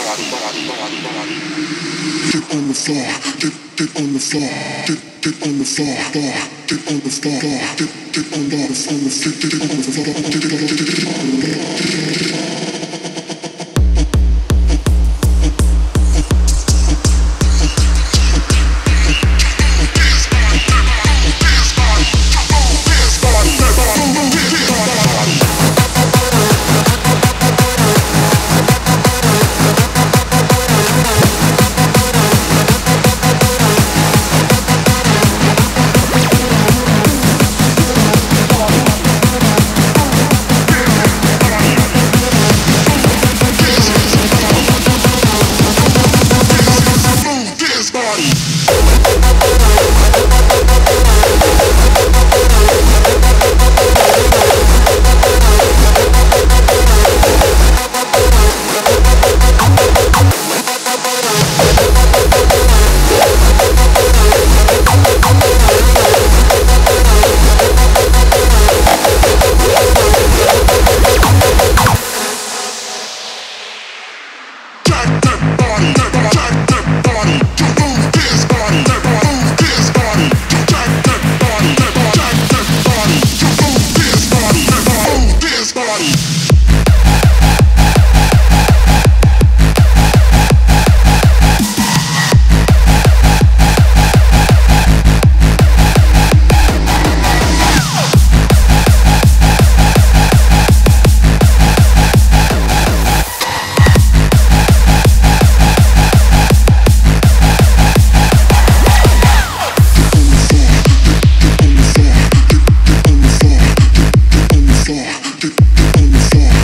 Get on the floor, get get on the floor, get get on the floor, get on the floor, get get on the floor, get get on the floor, get get on the floor. in the sand.